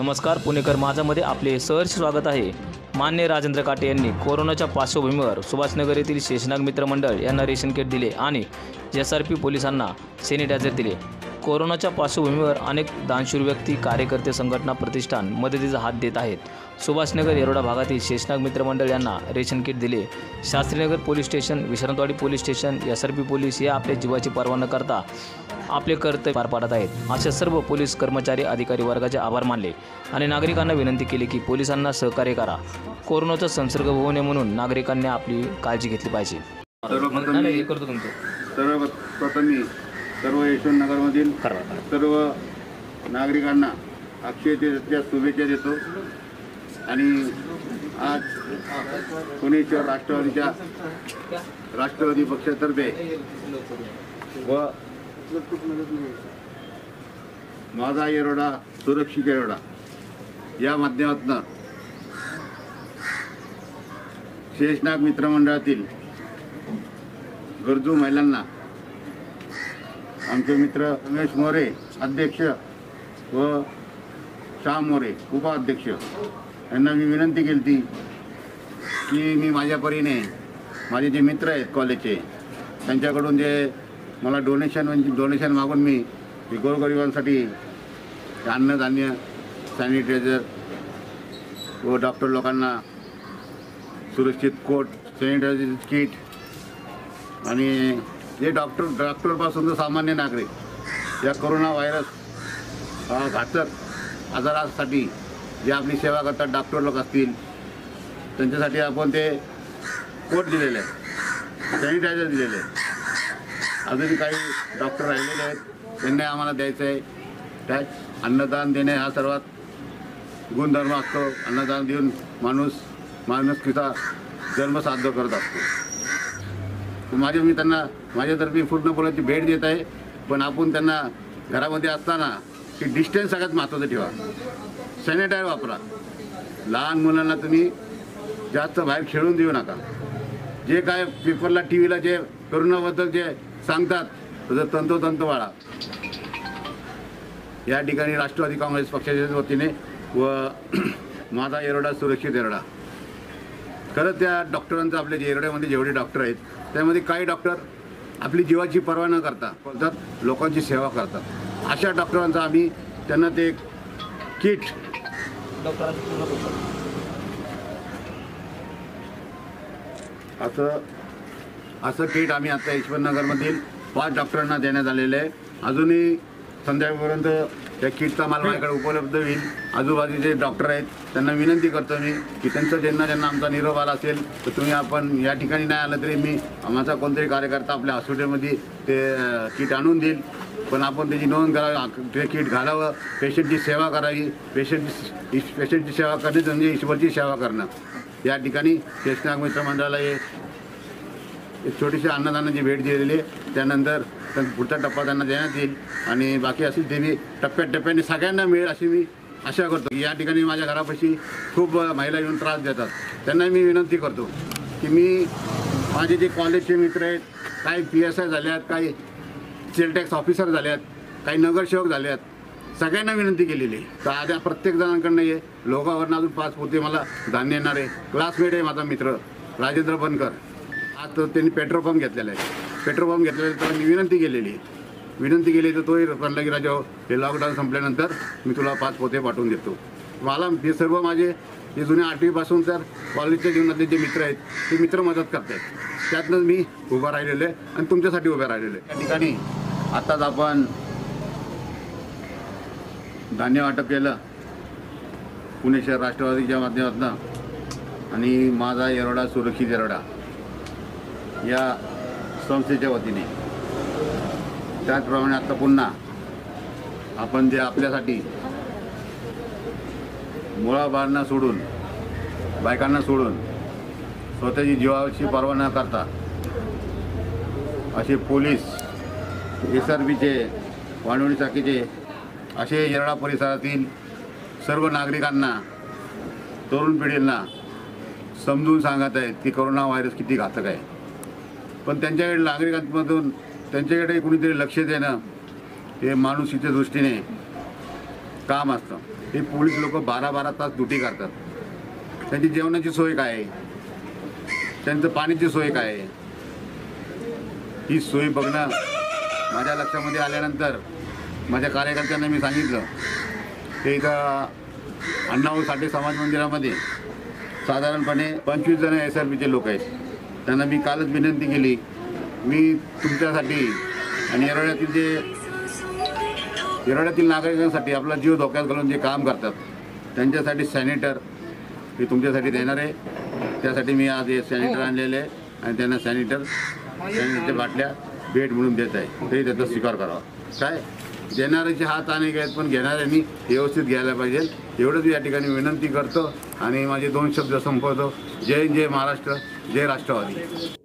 नमस्कार पुणेकर माझामध्ये आपले सहर्ष स्वागत आहे. मान्य राजेंद्र काटे यांनी कोरोनाच्या पार्श्वभूमीवर सुभाषनगर येथील शेषनाग मित्रमंडळ यांना रेशन किट दिले आणि एस आर पी पोलिसांना सॅनिटायझर दिले. कोरोनाच्या पार्श्वभूमीवर अनेक दानशूर व्यक्ती कार्यकर्ते संघटना प्रतिष्ठान मदतीचा हात देत आहेत. सुभाषनगर येरोडा भागातील शेषनाग मित्र मंडळ यांना रेशन किट दिले. Shastrinagar police station Vishrantwadi police station S R P police या आपल्या जीवाची पर्वा न करता आपले कर्तव्य पार पाडत आहेत. अशा सर्व पोलीस कर्मचारी अधिकारी वर्गाचे आभार मानले आणि नागरिकांना विनंती केली की पोलिसांना सहकार्य करा. कोरोनाचा संसर्ग होऊ नये म्हणून नागरिकांनी आपली काळजी घेतली पाहिजे. सर्वप्रथम सर्व यशवंतनगरमधील. सर्व नागरिकांना अक्षय तृतीया शुभेच्छा देतो आणि आज पुणे शहर राष्ट्रवादीच्या राष्ट्रवादी पक्षातर्फे व माझा येरोडा सुरक्षित येरोडा या माध्यमातून शेषनाग मित्रमंडळातील गरजू महिलांना आमचे मित्र रमेश मोरे अध्यक्ष व शाम मोरे उपाध्यक्ष. यांना मी विनंती केली ती की मी माझ्या परीने माझे जे मित्र आहेत कॉलेजचे त्यांच्याकडून जे मला डोनेशन म्हणजे डोनेशन मागून मी गोरगरिबांसाठी अन्नधान्य सॅनिटायझर व डॉक्टर लोकांना सुरक्षित कोट सॅनिटायझर किट आणि जे डॉक्टर डॉक्टरपासून तर सामान्य नागरिक. या कोरोना व्हायरस हा घातक आजारासाठी जे आपली सेवा करतात डॉक्टर लोक असतील त्यांच्यासाठी आपण ते कोट दिलेले आहे सॅनिटायझर दिलेले आहे अजून काही डॉक्टर राहिलेले आहेत त्यांना आम्हाला द्यायचं आहे. त्यात अन्नदान देणे हा सर्वात गुणधर्म असतो. अन्नदान देऊन माणूस माणुसकीचा जन्म साध्य करत असतो. माझे मी त्यांना माझ्यातर्फे पूर्ण बोलायची भेट देत आहे. पण आपण त्यांना घरामध्ये असताना की डिस्टन्स सगळ्यात महत्त्वाचं ठेवा. सॅनिटायर वापरा. लहान मुलांना तुम्ही जास्त बाहेर खेळून देऊ नका. जे काय पेपरला टी व्हीला जे करोनाबद्दल जे सांगतात त्याचं तंतोतंत वाळा या ठिकाणी राष्ट्रवादी काँग्रेस पक्षाच्या वतीने व माझा एरडा सुरक्षित एरडा खरं त्या डॉक्टरांचं आपल्या जे येरड्यामध्ये जेवढे डॉक्टर आहेत त्यामध्ये काही डॉक्टर आपली जीवाची पर्वा न करता बोलतात लोकांची सेवा करतात. अशा डॉक्टरांचा आम्ही त्यांना ते किट असं असं किट आम्ही आता यशवंतनगरमधील पाच डॉक्टरांना देण्यात आलेलं आहे. अजूनही संध्याकाळपर्यंत त्या किटचा माल माझ्याकडे उपलब्ध होईल. आजूबाजूचे डॉक्टर आहेत त्यांना विनंती करतो मी की त्यांचं ज्यांना ज्यांना आमचा निरोप आला असेल तर तुम्ही आपण या ठिकाणी नाही आलं तरी मी माझा कोणतरी कार्यकर्ता आपल्या हॉस्पिटलमध्ये ते किट आणून देईल. पण आपण त्याची नोंद करावी ते किट घालावं पेशंटची सेवा करावी. पेशंटची पेशंटची सेवा करणे म्हणजे ईश्वरची सेवा करणं. या ठिकाणी शेषनाग मित्र मंडळाला हे एक छोटीशी अन्नदानाची भेट दिलेली आहे. त्यानंतर पुढचा टप्पा त्यांना देण्यात येईल. आणि बाकी असेल ते मी टप्प्याटप्प्याने सगळ्यांना मिळेल अशी मी आशा करतो. की या ठिकाणी माझ्या घरापाशी खूप महिला येऊन त्रास देतात. त्यांना मी विनंती करतो की मी माझे जे कॉलेजचे मित्र आहेत काही पी एस आय झाले आहेत काही सेल टॅक्स ऑफिसर झाले आहेत काही नगरसेवक झाले आहेत सगळ्यांना विनंती केलेली आहे. तर आता प्रत्येक जणांकडनं ये लोकांवरनं अजून पाच पोते मला धान्य येणार आहे. क्लासमेट आहे माझा मित्र राजेंद्र बनकर. आज त्यांनी पेट्रोल पंप घेतलेला आहे. पेट्रोल पंप घेतलेला आहे तर मी विनंती केलेली आहे. विनंती केली तर तोही म्हणला की राजा हे लॉकडाऊन संपल्यानंतर मी तुला पाच पोते पाठवून देतो. मला हे सर्व माझे जे जुन्या आठवीपासून तर कॉलेजच्या जीवनातले जे मित्र आहेत ते मित्र मदत करत आहेत त्यातनंच मी उभा राहिलेलो आहे आणि तुमच्यासाठी उभ्या राहिलेलो आहे. त्या ठिकाणी आत्ताच आपण धान्य वाटप केलं. पुणे शहर राष्ट्रवादीच्या माध्यमातून आणि माझा येरोडा सुरक्षित येरोडा या संस्थेच्या वतीने. त्याचप्रमाणे आता पुन्हा आपण जे आपल्यासाठी मुळाबाळांना सोडून बायकांना सोडून स्वतःची जीवाची पर्वा न करता असे पोलीस एस आर बीचे वाणवणी चाकीचे असे येरळा परिसरातील सर्व नागरिकांना तरुण पिढींना समजून सांगत आहेत की कोरोना व्हायरस किती घातक आहे. पण त्यांच्याकडे नागरिकांमधून त्यांच्याकडे कुणीतरी लक्ष देणं हे माणुसीच्या दृष्टीने काम असतं. हे पोलीस लोक बारा बारा तास ड्युटी करतात. त्यांची जेवणाची सोय काय आहे? त्यांचं पाण्याची सोय काय आहे? ही सोय बघणं माझ्या लक्षामध्ये आल्यानंतर माझ्या कार्यकर्त्यांना मी सांगितलं ते इथं अण्णाभाऊ साठे समाज मंदिरामध्ये साधारणपणे पंचवीस जण एस आर पीचे लोक आहेत. त्यांना मी कालच विनंती केली. मी तुमच्यासाठी आणि येरवड्यातील जे येरवड्यातील नागरिकांसाठी आपला जीव धोक्यात घालून जे काम करतात त्यांच्यासाठी सॅनिटर हे तुमच्यासाठी देणार आहे. त्यासाठी मी आज हे सॅनिटर आणलेले आहे आणि त्यांना सॅनिटर सॅनिटरच्या बाटल्या भेट म्हणून देत आहे. तरी त्याचा स्वीकार करावा. काय? देणाऱ्याचे हात अनेक आहेत पण घेणाऱ्यांनी व्यवस्थित घ्यायला पाहिजे. एवढंच या ठिकाणी विनंती करतो आणि माझे दोन शब्द संपवतो. जय जय महाराष्ट्र. जय राष्ट्रवादी